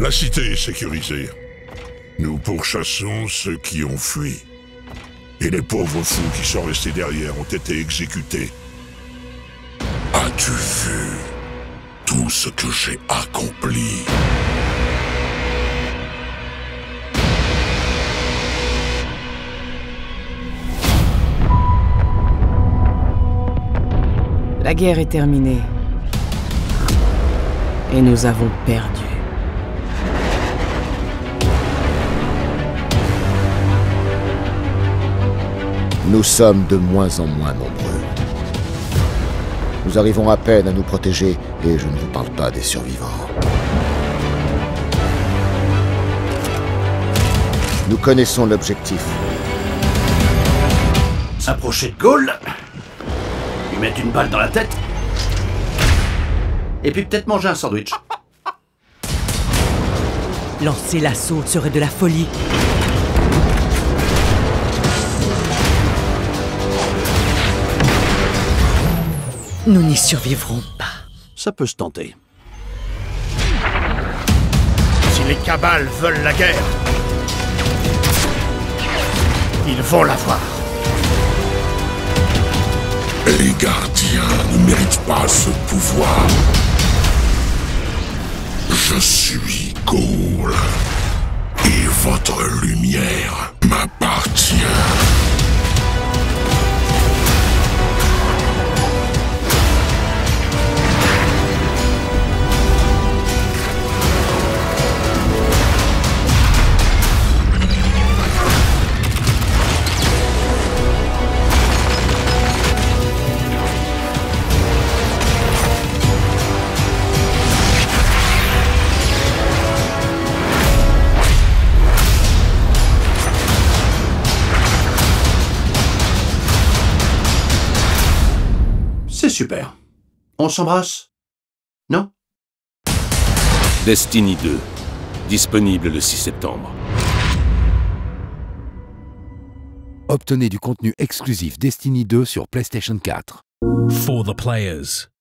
La cité est sécurisée. Nous pourchassons ceux qui ont fui. Et les pauvres fous qui sont restés derrière ont été exécutés. As-tu vu tout ce que j'ai accompli? La guerre est terminée. Et nous avons perdu. Nous sommes de moins en moins nombreux. Nous arrivons à peine à nous protéger et je ne vous parle pas des survivants. Nous connaissons l'objectif. S'approcher de Gaulle, lui mettre une balle dans la tête, et puis peut-être manger un sandwich. Lancer l'assaut serait de la folie. Nous n'y survivrons pas. Ça peut se tenter. Si les cabales veulent la guerre, ils vont l'avoir. Les gardiens ne méritent pas ce pouvoir. Je suis Gaul. Et votre lumière m'appartient. C'est super. On s'embrasse Non? Destiny 2, disponible le 6 septembre. Obtenez du contenu exclusif Destiny 2 sur PlayStation 4. For the players.